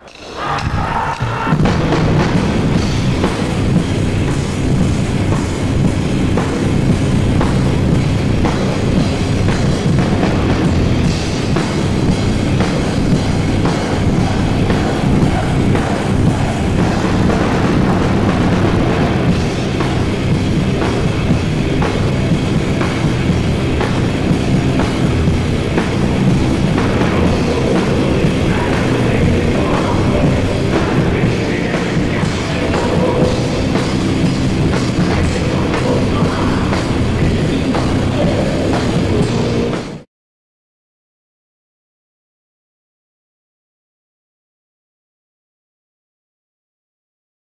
you